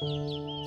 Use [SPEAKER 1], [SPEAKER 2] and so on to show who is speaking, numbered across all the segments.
[SPEAKER 1] Música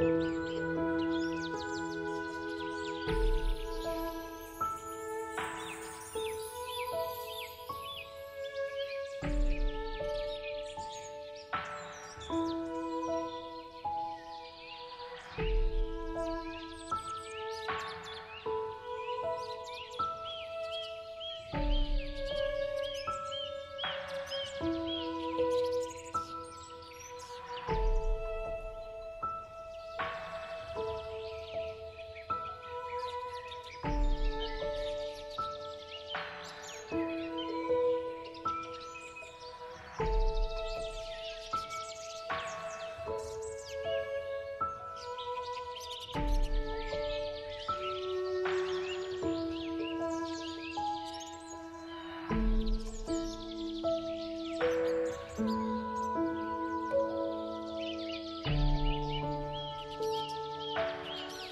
[SPEAKER 2] Música